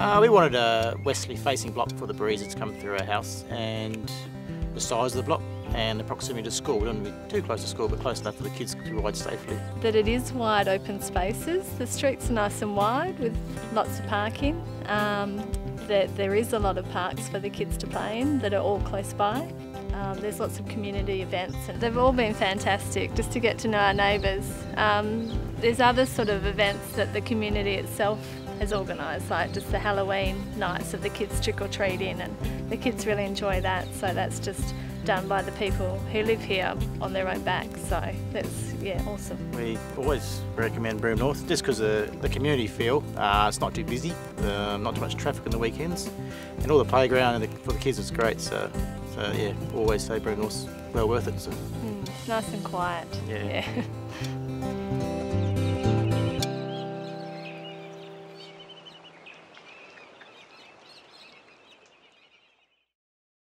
Uh, we wanted a westerly facing block for the breeze that's come through our house and the size of the block and the proximity to school. We don't want to be too close to school but close enough for the kids to ride safely. That it is wide open spaces. The streets are nice and wide with lots of parking. Um, that there is a lot of parks for the kids to play in that are all close by. Um, there's lots of community events and they've all been fantastic just to get to know our neighbours. Um, there's other sort of events that the community itself has organised, like just the Halloween nights of the kids trick or treating, and the kids really enjoy that. So that's just done by the people who live here on their own back. So that's yeah, awesome. We always recommend Broome North just because of the community feel. Uh, it's not too busy, um, not too much traffic on the weekends, and all the playground and the, for the kids is great. So, so yeah, always say Broome North's well worth it. So. Mm, nice and quiet. Yeah. yeah.